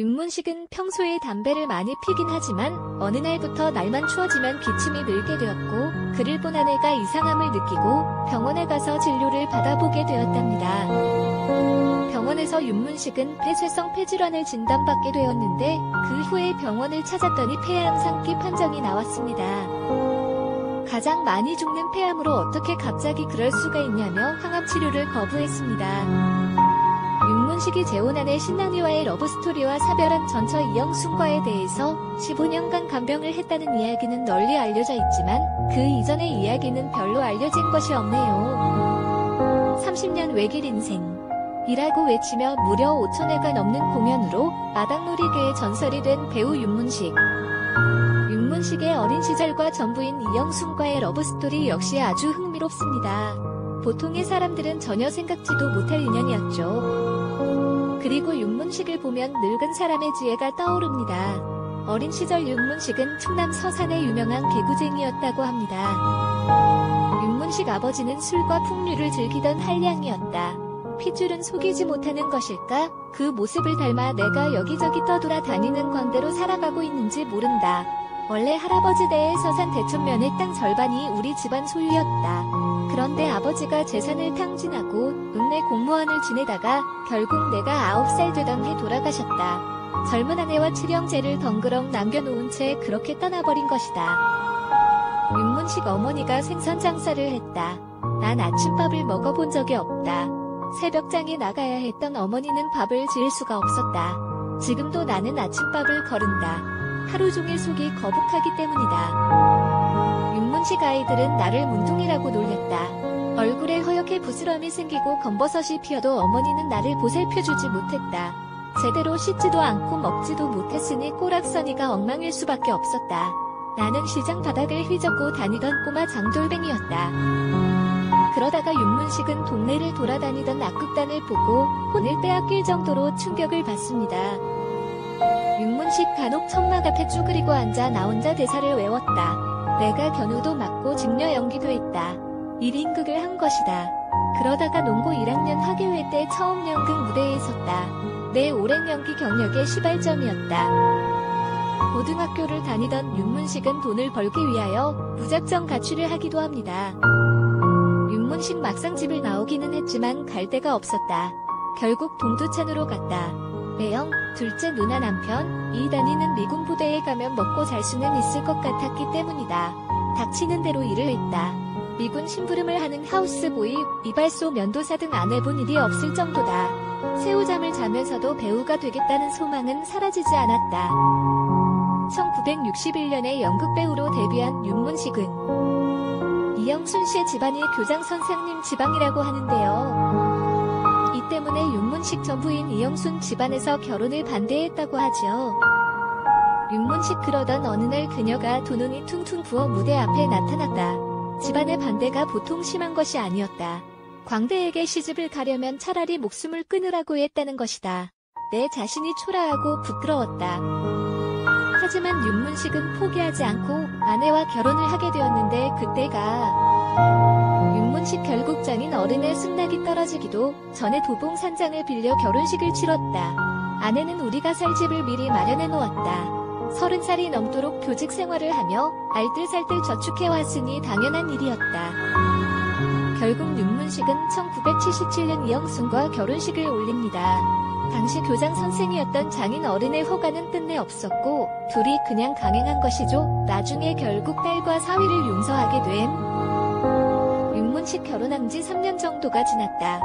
윤문식은 평소에 담배를 많이 피긴 하지만 어느 날부터 날만 추워지면 기침이 늘게 되었고 그를 본 아내가 이상함을 느끼고 병원에 가서 진료를 받아보게 되었답니다. 병원에서 윤문식은 폐쇄성 폐질환을 진단받게 되었는데 그 후에 병원을 찾았더니 폐암 상기 판정이 나왔습니다. 가장 많이 죽는 폐암으로 어떻게 갑자기 그럴 수가 있냐며 항암 치료를 거부했습니다. 윤문식이 재혼한 신난희와의 러브스토리와 사별한 전처 이영순과에 대해서 15년간 간병을 했다는 이야기는 널리 알려져 있지만 그 이전의 이야기는 별로 알려진 것이 없네요. 30년 외길 인생 이라고 외치며 무려 5천회가 넘는 공연으로 마당놀이계의 전설이 된 배우 윤문식. 윤문식의 어린 시절과 전부인 이영순과의 러브스토리 역시 아주 흥미롭습니다. 보통의 사람들은 전혀 생각지도 못할 인연이었죠. 그리고 윤문식을 보면 늙은 사람의 지혜가 떠오릅니다. 어린 시절 윤문식은 충남 서산의 유명한 개구쟁이였다고 합니다. 윤문식 아버지는 술과 풍류를 즐기던 한량이었다. 핏줄은 속이지 못하는 것일까? 그 모습을 닮아 내가 여기저기 떠돌아 다니는 광대로 살아가고 있는지 모른다. 원래 할아버지 대의 서산 대천면의 땅 절반이 우리 집안 소유였다. 그런데 아버지가 재산을 탕진하고 읍내 공무원을 지내다가 결국 내가 아홉 살 되던 해 돌아가셨다. 젊은 아내와 칠형제를 덩그렁 남겨놓은 채 그렇게 떠나버린 것이다. 윤문식 어머니가 생선 장사를 했다. 난 아침밥을 먹어본 적이 없다. 새벽장에 나가야 했던 어머니는 밥을 지을 수가 없었다. 지금도 나는 아침밥을 거른다. 하루 종일 속이 거북하기 때문이다. 윤문식 아이들은 나를 문둥이라고 놀렸다. 얼굴에 허옇게 부스럼이 생기고 검버섯이 피어도 어머니는 나를 보살펴주지 못했다. 제대로 씻지도 않고 먹지도 못했으니 꼬락서니가 엉망일 수밖에 없었다. 나는 시장 바닥을 휘젓고 다니던 꼬마 장돌뱅이였다. 그러다가 윤문식은 동네를 돌아다니던 악극단을 보고 혼을 빼앗길 정도로 충격을 받습니다. 윤문식 간혹 천막 앞에 쭈그리고 앉아 나 혼자 대사를 외웠다. 내가 견우도 맞고 직녀 연기도 했다. 1인극을 한 것이다. 그러다가 농고 1학년 학예회 때 처음 연극 무대에 섰다. 내 오랜 연기 경력의 시발점이었다. 고등학교를 다니던 윤문식은 돈을 벌기 위하여 무작정 가출을 하기도 합니다. 윤문식 막상 집을 나오기는 했지만 갈 데가 없었다. 결국 동두천으로 갔다. 매형, 둘째 누나 남편, 이 다니는 미군 부대에 가면 먹고 잘 수는 있을 것 같았기 때문이다. 닥치는 대로 일을 했다. 미군 심부름을 하는 하우스보이, 이발소 면도사 등 안 해본 일이 없을 정도다. 새우잠을 자면서도 배우가 되겠다는 소망은 사라지지 않았다. 1961년에 연극배우로 데뷔한 윤문식은 이영순 씨의 집안이 교장 선생님 집안이라고 하는데요. 이 때문에 윤문식 전부인 이영순 집안에서 결혼을 반대했다고 하죠. 윤문식 그러던 어느 날 그녀가 두 눈이 퉁퉁 부어 무대 앞에 나타났다. 집안의 반대가 보통 심한 것이 아니었다. 광대에게 시집을 가려면 차라리 목숨을 끊으라고 했다는 것이다. 내 자신이 초라하고 부끄러웠다. 하지만 윤문식은 포기하지 않고 아내와 결혼을 하게 되었는데 그때가 윤문식 결국 장인 어른의 승낙이 떨어지기도 전에 도봉 산장을 빌려 결혼식을 치렀다. 아내는 우리가 살 집을 미리 마련해 놓았다. 서른 살이 넘도록 교직 생활을 하며 알뜰살뜰 저축해 왔으니 당연한 일이었다. 결국 윤문식은 1977년 이영순과 결혼식을 올립니다. 당시 교장 선생이었던 장인 어른의 허가는 끝내 없었고 둘이 그냥 강행한 것이죠. 나중에 결국 딸과 사위를 용서하게 됨. 윤문식 결혼한 지 3년 정도가 지났다.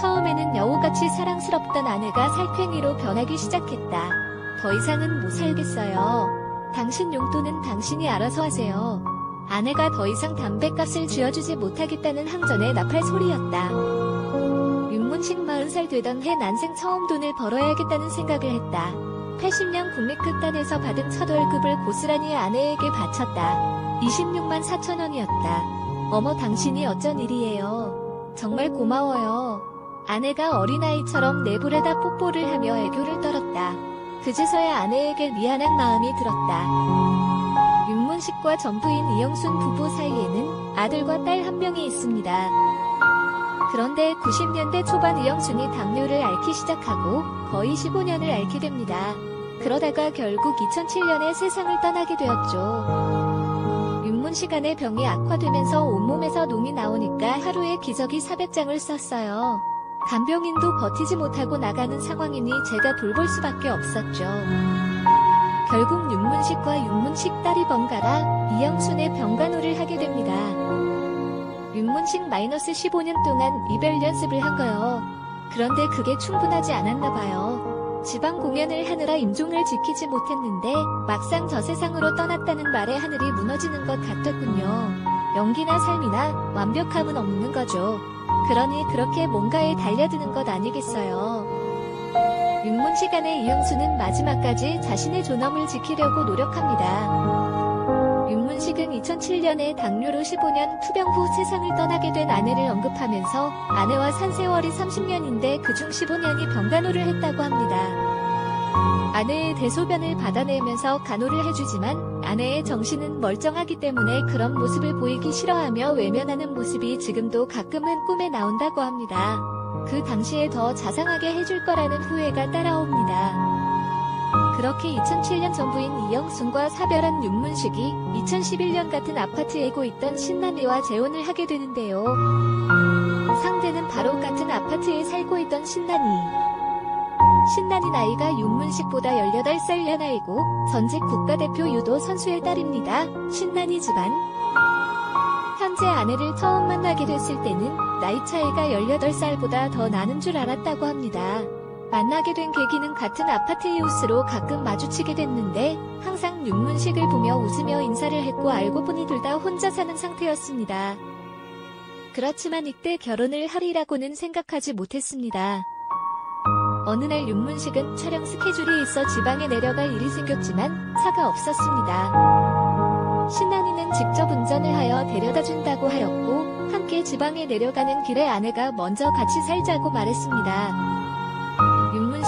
처음에는 여우같이 사랑스럽던 아내가 살쾡이로 변하기 시작했다. 더 이상은 못 살겠어요. 당신 용돈은 당신이 알아서 하세요. 아내가 더 이상 담배값을 쥐어주지 못하겠다는 항전의 나팔 소리였다. 윤문식 40살 되던 해 난생 처음 돈을 벌어야겠다는 생각을 했다. 80년 국립극단에서 받은 첫 월급을 고스란히 아내에게 바쳤다. 26만 4천 원이었다. 어머 당신이 어쩐 일이에요. 정말 고마워요. 아내가 어린아이처럼 내부에다 뽀뽀를 하며 애교를 떨었다. 그제서야 아내에게 미안한 마음이 들었다. 윤문식과 전부인 이영순 부부 사이에는 아들과 딸 한 명이 있습니다. 그런데 90년대 초반 이영순이 당뇨를 앓기 시작하고 거의 15년을 앓게 됩니다. 그러다가 결국 2007년에 세상을 떠나게 되었죠. 윤문식안의 병이 악화되면서 온몸에서 농이 나오니까 하루에 기저귀 400장을 썼어요. 간병인도 버티지 못하고 나가는 상황이니 제가 돌볼 수밖에 없었죠. 결국 윤문식과 윤문식 딸이 번갈아 이영순의 병간호를 하게 됩니다. 윤문식 마이너스 15년 동안 이별 연습을 한 거요. 그런데 그게 충분하지 않았나 봐요. 지방 공연을 하느라 임종을 지키지 못했는데 막상 저 세상으로 떠났다는 말에 하늘이 무너지는 것 같았군요. 연기나 삶이나 완벽함은 없는 거죠. 그러니 그렇게 뭔가에 달려드는 것 아니겠어요. 윤문 시간의 이영수는 마지막까지 자신의 존엄을 지키려고 노력합니다. 윤문식은 2007년에 당뇨로 15년 투병 후 세상을 떠나게 된 아내를 언급하면서 아내와 산 세월이 30년인데 그중 15년이 병간호를 했다고 합니다. 아내의 대소변을 받아내면서 간호를 해주지만 아내의 정신은 멀쩡하기 때문에 그런 모습을 보이기 싫어하며 외면하는 모습이 지금도 가끔은 꿈에 나온다고 합니다. 그 당시에 더 자상하게 해줄 거라는 후회가 따라옵니다. 그렇게 2007년 전부인 이영순과 사별한 윤문식이 2011년 같은 아파트에 고 있던 신남이와 재혼을 하게 되는데요. 상대는 바로 같은 아파트에 살고 있던 신난이. 신난이 나이가 윤문식보다 18살 연하이고 전직 국가대표 유도 선수의 딸입니다. 신난이 집안. 현재 아내를 처음 만나게 됐을 때는 나이 차이가 18살보다 더 나는 줄 알았다고 합니다. 만나게 된 계기는 같은 아파트 이웃으로 가끔 마주치게 됐는데 항상 윤문식을 보며 웃으며 인사를 했고 알고 보니 둘 다 혼자 사는 상태였습니다. 그렇지만 이때 결혼을 하리라고는 생각하지 못했습니다. 어느 날 윤문식은 촬영 스케줄이 있어 지방에 내려갈 일이 생겼지만 차가 없었습니다. 신난이는 직접 운전을 하여 데려다 준다고 하였고 함께 지방에 내려가는 길에 아내가 먼저 같이 살자고 말했습니다.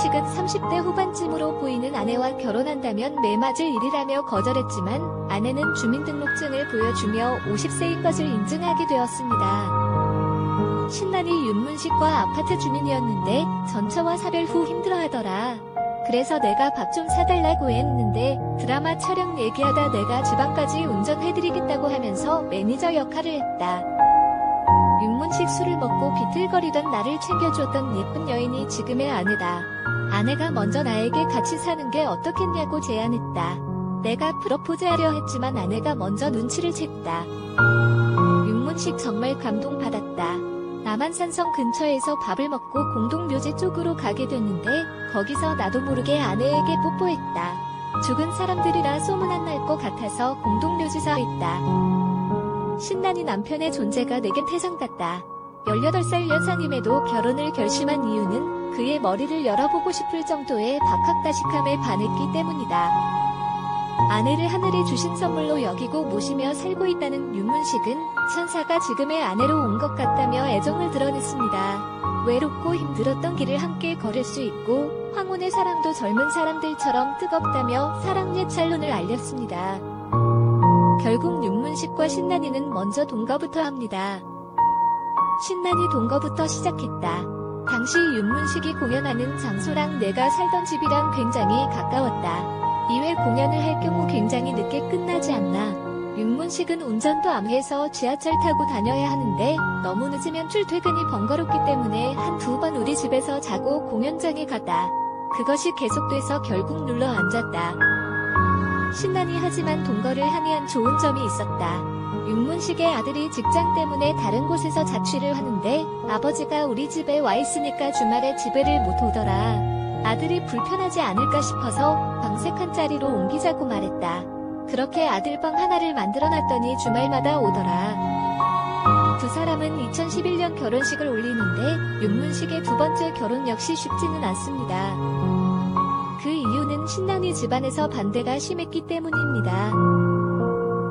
윤문식은 30대 후반쯤으로 보이는 아내와 결혼한다면 매맞을 일이라며 거절했지만 아내는 주민등록증을 보여주며 50세인 것을 인증하게 되었습니다. 신난이 윤문식과 아파트 주민이었는데 전처와 사별 후 힘들어하더라. 그래서 내가 밥 좀 사달라고 했는데 드라마 촬영 얘기하다 내가 지방까지 운전해드리겠다고 하면서 매니저 역할을 했다. 윤문식 술을 먹고 비틀거리던 나를 챙겨줬던 예쁜 여인이 지금의 아내다. 아내가 먼저 나에게 같이 사는 게 어떻겠냐고 제안했다. 내가 프로포즈하려 했지만 아내가 먼저 눈치를 챘다. 윤문식 정말 감동받았다. 남한산성 근처에서 밥을 먹고 공동묘지 쪽으로 가게 됐는데 거기서 나도 모르게 아내에게 뽀뽀했다. 죽은 사람들이라 소문 안 날 것 같아서 공동묘지서 있다. 신난이 남편의 존재가 내겐 태산 같다. 18살 연상임에도 결혼을 결심한 이유는 그의 머리를 열어보고 싶을 정도의 박학다식함에 반했기 때문이다. 아내를 하늘이 주신 선물로 여기고 모시며 살고 있다는 윤문식은 천사가 지금의 아내로 온 것 같다며 애정을 드러냈습니다. 외롭고 힘들었던 길을 함께 걸을 수 있고 황혼의 사랑도 젊은 사람들처럼 뜨겁다며 사랑 옛 찰론을 알렸습니다. 결국 윤문식과 신난이는 먼저 동거부터 합니다. 신난이 동거부터 시작했다. 당시 윤문식이 공연하는 장소랑 내가 살던 집이랑 굉장히 가까웠다. 2회 공연을 할 경우 굉장히 늦게 끝나지 않나. 윤문식은 운전도 암해서 지하철 타고 다녀야 하는데 너무 늦으면 출퇴근이 번거롭기 때문에 한 두 번 우리 집에서 자고 공연장에 갔다. 그것이 계속돼서 결국 눌러 앉았다. 신나니 하지만 동거를 하면 좋은 점이 있었다. 윤문식의 아들이 직장 때문에 다른 곳에서 자취를 하는데 아버지가 우리 집에 와 있으니까 주말에 집에를 못 오더라. 아들이 불편하지 않을까 싶어서 방색 한 자리로 옮기자고 말했다. 그렇게 아들 방 하나를 만들어놨더니 주말마다 오더라. 두 사람은 2011년 결혼식을 올리는데 윤문식의 두 번째 결혼 역시 쉽지는 않습니다. 그 이유는 신랑이 집안에서 반대가 심했기 때문입니다.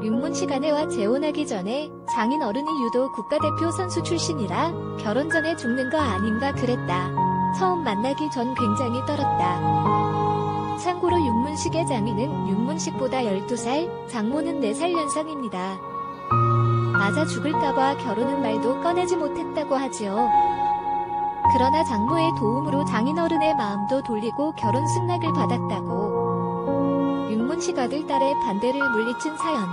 윤문식 아내와 재혼하기 전에 장인 어른이 유도 국가대표 선수 출신이라 결혼 전에 죽는 거 아닌가 그랬다. 처음 만나기 전 굉장히 떨었다. 참고로 윤문식의 장인은 윤문식보다 12살, 장모는 4살 연상입니다. 맞아 죽을까봐 결혼은 말도 꺼내지 못했다고 하지요. 그러나 장모의 도움으로 장인 어른의 마음도 돌리고 결혼 승낙을 받았다고. 윤문식 아들 딸의 반대를 물리친 사연.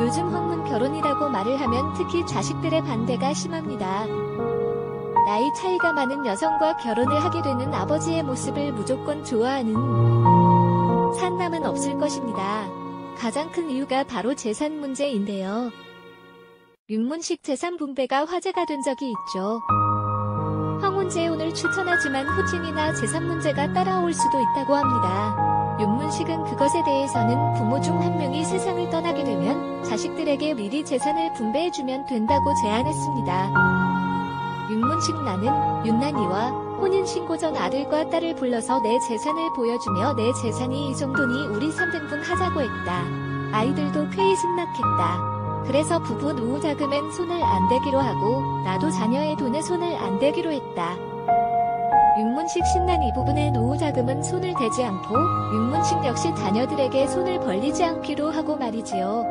요즘 황문 결혼이라고 말을 하면 특히 자식들의 반대가 심합니다. 나이 차이가 많은 여성과 결혼을 하게 되는 아버지의 모습을 무조건 좋아하는 산남은 없을 것입니다. 가장 큰 이유가 바로 재산 문제인데요. 윤문식 재산 분배가 화제가 된 적이 있죠. 황혼 재혼을 추천하지만 후진이나 재산 문제가 따라올 수도 있다고 합니다. 윤문식은 그것에 대해서는 부모 중 한 명이 세상을 떠나게 되면 자식들에게 미리 재산을 분배해주면 된다고 제안했습니다. 윤문식 나는 윤난이와 혼인신고 전 아들과 딸을 불러서 내 재산을 보여주며 내 재산이 이 정도니 우리 3등분 하자고 했다. 아이들도 쾌히 승낙했다. 그래서 부부 노후 자금엔 손을 안 대기로 하고 나도 자녀의 돈에 손을 안 대기로 했다. 윤문식 신난 이 부분의 노후 자금은 손을 대지 않고 윤문식 역시 자녀들에게 손을 벌리지 않기로 하고 말이지요.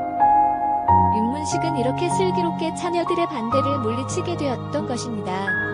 윤문식은 이렇게 슬기롭게 자녀들의 반대를 물리치게 되었던 것입니다.